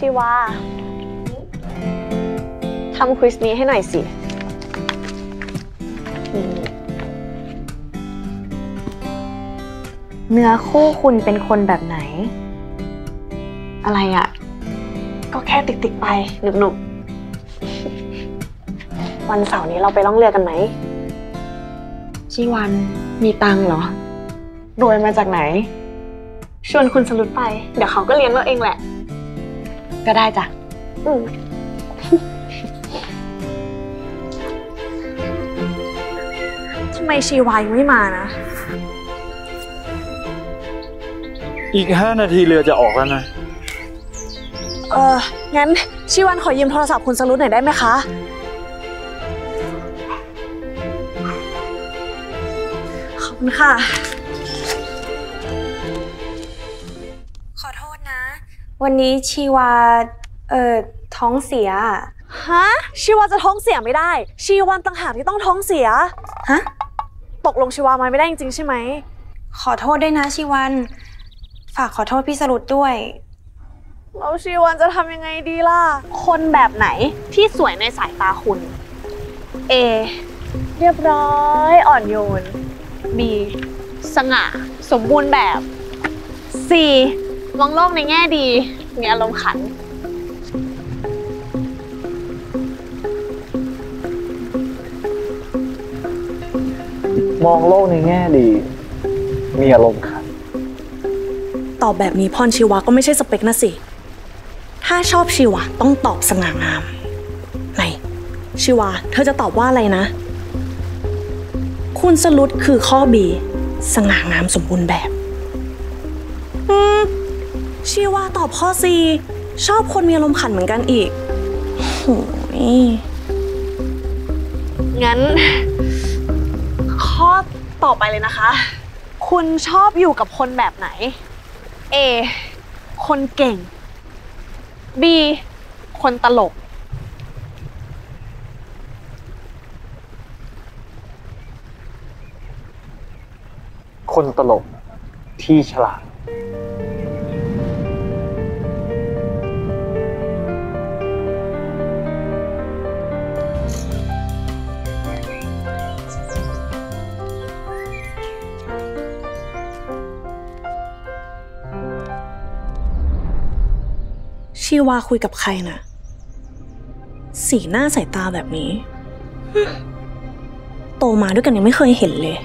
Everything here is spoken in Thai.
ชีวาทำควิสนี้ให้หน่อยสิ เนื้อคู่คุณเป็นคนแบบไหน อะไรอะ่ะ ก็แค่ติ๊กๆไปหนุบๆวันเสาร์นี้เราไปล่องเรือกันไหมชีวันมีตังค์เหรอ รวยมาจากไหน ชวนคุณสรุปไป เดี๋ยวเขาก็เลี้ยงเราเองแหละ ก็ได้จ้ะ อืมทำไมชีวายังไม่มานะ อีกห้านาทีเรือจะออกแล้วนะ เอองั้นชีวันขอยืมโทรศัพท์คุณสรุปหน่อยได้ไหมคะ ขอบคุณค่ะ วันนี้ชีวา เอ่อ ท้องเสียอะฮะ ชีวาจะท้องเสียไม่ได้ ชีวันต่างหากที่ต้องท้องเสีย ฮะ ตกลงชีวามาไม่ได้จริงๆใช่ไหม ขอโทษด้วยนะชีวัน ฝากขอโทษพี่สรุปด้วย แล้วชีวันจะทำยังไงดีล่ะ คนแบบไหนที่สวยในสายตาคุณ A เรียบร้อยอ่อนโยน B สง่า สมบูรณ์แบบ C มองโลกในแง่ดี มีอารมณ์ขัน มองโลกในแง่ดี มีอารมณ์ขัน ตอบแบบนี้พรชีวาก็ไม่ใช่สเปคนะสิ ถ้าชอบชีวาต้องตอบสง่างาม ไหน ชีวาเธอจะตอบว่าอะไรนะ คุณสลุดคือข้อ B สง่างามสมบูรณ์แบบอืม ชีวาตอบข้อ C ชอบคนมีอารมณ์ขันเหมือนกันอีกโหยงั้น ข้อต่อไปเลยนะคะ คุณชอบอยู่กับคนแบบไหน A คนเก่ง B คนตลก คนตลกที่ฉลาด ชีวาคุยกับใครนะสีหน้าสายตาแบบนี้ โตมาด้วยกันยังไม่เคยเห็นเลย